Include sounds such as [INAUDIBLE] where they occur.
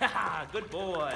[LAUGHS] Good boy.